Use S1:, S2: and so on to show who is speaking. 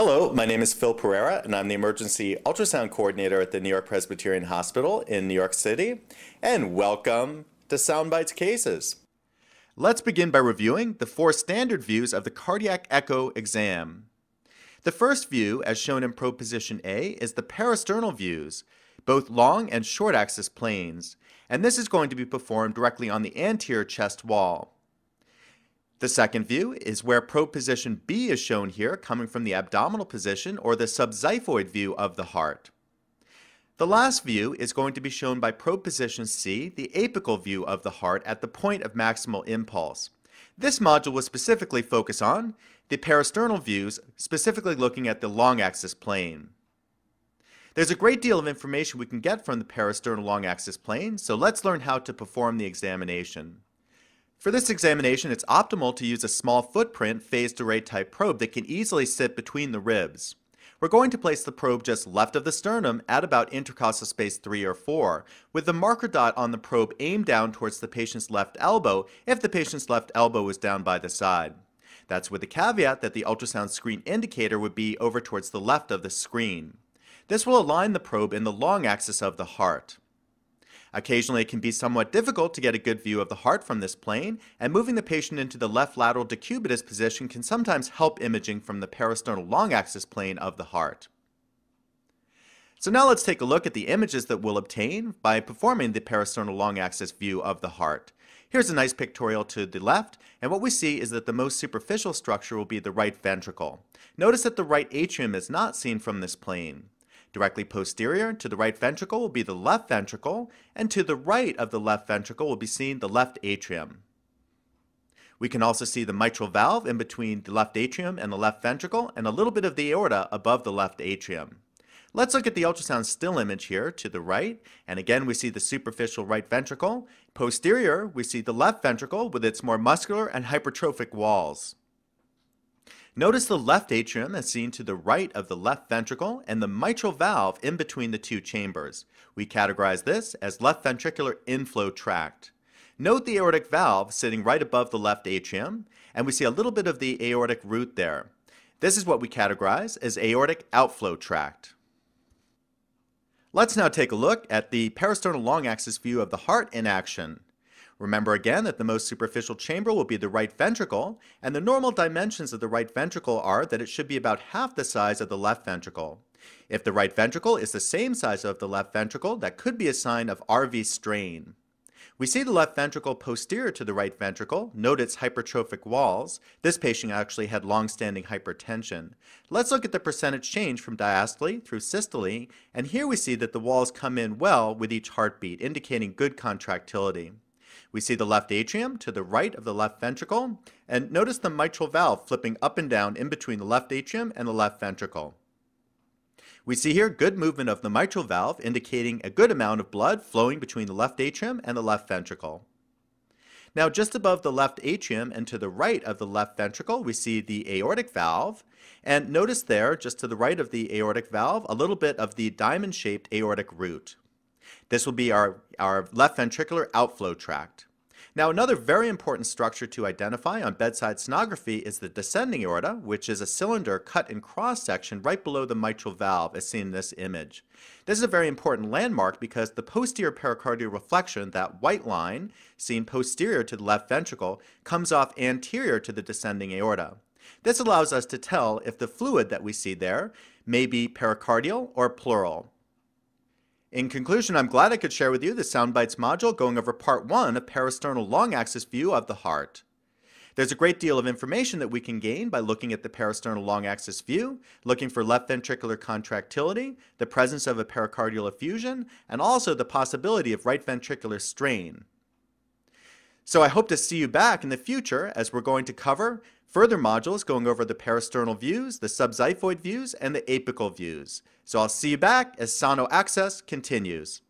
S1: Hello, my name is Phil Perera, and I'm the emergency ultrasound coordinator at the New York Presbyterian Hospital in New York City. And welcome to Soundbites Cases. Let's begin by reviewing the four standard views of the cardiac echo exam. The first view, as shown in probe position A, is the parasternal views, both long and short axis planes, and this is going to be performed directly on the anterior chest wall. The second view is where probe position B is shown here, coming from the abdominal position or the subxiphoid view of the heart. The last view is going to be shown by probe position C, the apical view of the heart at the point of maximal impulse. This module will specifically focus on the parasternal views, specifically looking at the long axis plane. There's a great deal of information we can get from the parasternal long axis plane, so let's learn how to perform the examination. For this examination, it's optimal to use a small footprint phased array type probe that can easily sit between the ribs. We're going to place the probe just left of the sternum at about intercostal space 3 or 4, with the marker dot on the probe aimed down towards the patient's left elbow if the patient's left elbow is down by the side. That's with the caveat that the ultrasound screen indicator would be over towards the left of the screen. This will align the probe in the long axis of the heart. Occasionally, it can be somewhat difficult to get a good view of the heart from this plane, and moving the patient into the left lateral decubitus position can sometimes help imaging from the parasternal long axis plane of the heart. So now let's take a look at the images that we'll obtain by performing the parasternal long axis view of the heart. Here's a nice pictorial to the left, and what we see is that the most superficial structure will be the right ventricle. Notice that the right atrium is not seen from this plane. Directly posterior to the right ventricle will be the left ventricle, and to the right of the left ventricle will be seen the left atrium. We can also see the mitral valve in between the left atrium and the left ventricle, and a little bit of the aorta above the left atrium. Let's look at the ultrasound still image here to the right, and again we see the superficial right ventricle. Posterior, we see the left ventricle with its more muscular and hypertrophic walls. Notice the left atrium as seen to the right of the left ventricle and the mitral valve in between the two chambers. We categorize this as left ventricular inflow tract. Note the aortic valve sitting right above the left atrium, and we see a little bit of the aortic root there. This is what we categorize as aortic outflow tract. Let's now take a look at the parasternal long axis view of the heart in action. Remember again that the most superficial chamber will be the right ventricle, and the normal dimensions of the right ventricle are that it should be about half the size of the left ventricle. If the right ventricle is the same size of the left ventricle, that could be a sign of RV strain. We see the left ventricle posterior to the right ventricle. Note its hypertrophic walls. This patient actually had long-standing hypertension. Let's look at the percentage change from diastole through systole, and here we see that the walls come in well with each heartbeat, indicating good contractility. We see the left atrium to the right of the left ventricle, and notice the mitral valve flipping up and down in between the left atrium and the left ventricle. We see here good movement of the mitral valve, indicating a good amount of blood flowing between the left atrium and the left ventricle. Now, just above the left atrium and to the right of the left ventricle, we see the aortic valve. And notice there, just to the right of the aortic valve, a little bit of the diamond-shaped aortic root. This will be our, our left ventricular outflow tract. Now, another very important structure to identify on bedside sonography is the descending aorta, which is a cylinder cut in cross section right below the mitral valve, as seen in this image. This is a very important landmark because the posterior pericardial reflection, that white line seen posterior to the left ventricle, comes off anterior to the descending aorta. This allows us to tell if the fluid that we see there may be pericardial or pleural. In conclusion, I'm glad I could share with you the Soundbites module going over part one of parasternal long axis view of the heart. There's a great deal of information that we can gain by looking at the parasternal long axis view, looking for left ventricular contractility, the presence of a pericardial effusion, and also the possibility of right ventricular strain. So I hope to see you back in the future as we're going to cover further modules going over the parasternal views, the subxiphoid views, and the apical views. So I'll see you back as SonoAccess continues.